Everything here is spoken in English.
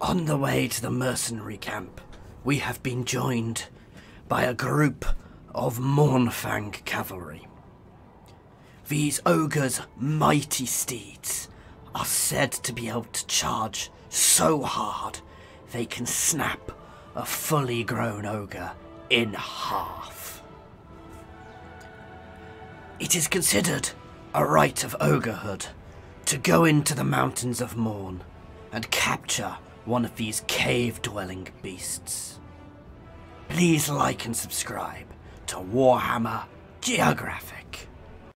On the way to the mercenary camp, we have been joined by a group of Mournfang cavalry. These ogres' mighty steeds are said to be able to charge so hard they can snap a fully grown ogre in half. It is considered a rite of ogrehood to go into the mountains of Mourn and capture one of these cave dwelling beasts. Please like and subscribe to Warhammer Geographic.